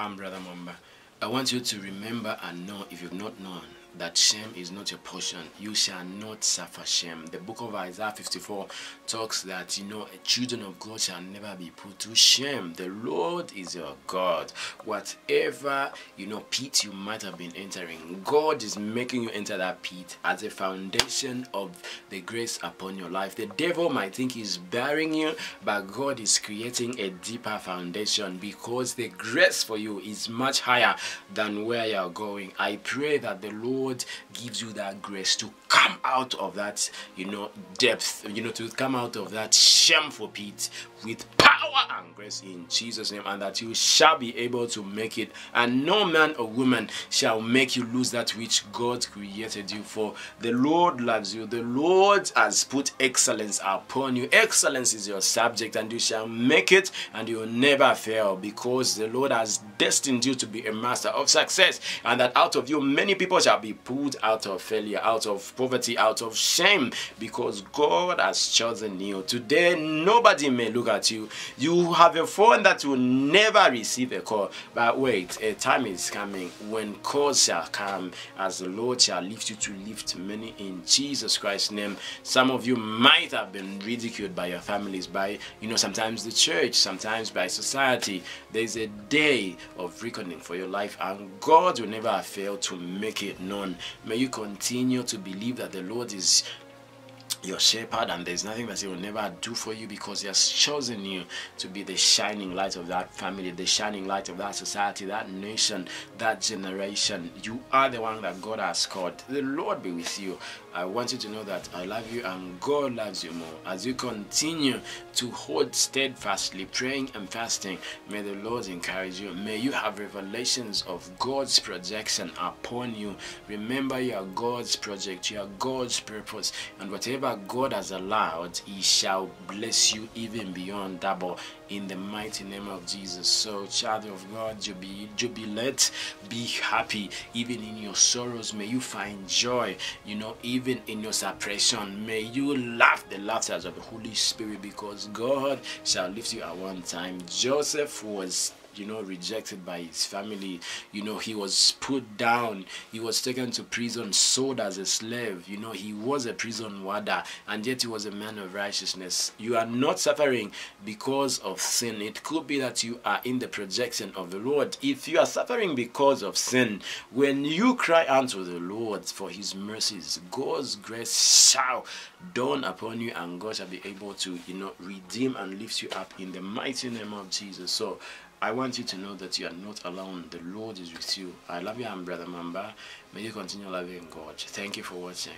I'm Brother Mwamba. I want you to remember and know, if you've not known, that shame is not your portion. You shall not suffer shame. The book of Isaiah 54 talks that, you know, children of God shall never be put to shame. The Lord is your God. Whatever, you know, pit you might have been entering, God is making you enter that pit as a foundation of the grace upon your life. The devil might think he's bearing you, but God is creating a deeper foundation because the grace for you is much higher than where you're going. I pray that the Lord gives you that grace to come out of that, you know, depth, you know, to come out of that shameful pit with power and grace in Jesus' name, and that you shall be able to make it. And no man or woman shall make you lose that which God created you for. The Lord loves you. The Lord has put excellence upon you. Excellence is your subject, and you shall make it, and you will never fail because the Lord has destined you to be a master of success, and that out of you many people shall be pulled out of failure, out of poverty, out of shame, because God has chosen you. Today, nobody may look at you. You have a phone that will never receive a call. But wait, a time is coming when calls shall come as the Lord shall lift you to lift many in Jesus Christ's name. Some of you might have been ridiculed by your families, by, you know, sometimes the church, sometimes by society. There's a day of reckoning for your life, and God will never fail to make it known. May you continue to believe that the Lord is your shepherd and there's nothing that he will never do for you because he has chosen you to be the shining light of that family the shining light of that society that nation that generation. You are the one that god has called. The lord be with you. I want you to know that i love you and god loves you more. As you continue to hold steadfastly praying and fasting may the lord encourage you. May you have revelations of god's projection upon you. Remember you are god's project. You are god's purpose. And whatever God has allowed, He shall bless you even beyond double in the mighty name of Jesus. So, child of God, jubilate, jubilate, be happy even in your sorrows. May you find joy, you know, even in your suppression. May you laugh the laughter of the Holy Spirit because God shall lift you at one time. Joseph was you know rejected by his family. You know he was put down. He was taken to prison sold as a slave. You know he was a prison warder and yet he was a man of righteousness. You are not suffering because of sin. It could be that you are in the projection of the lord. If you are suffering because of sin when you cry unto the lord for his mercies god's grace shall dawn upon you and god shall be able to you know redeem and lift you up in the mighty name of jesus. So I want you to know that you are not alone. The Lord is with you. I love you, I'm Brother Mwamba. May you continue loving God. Thank you for watching.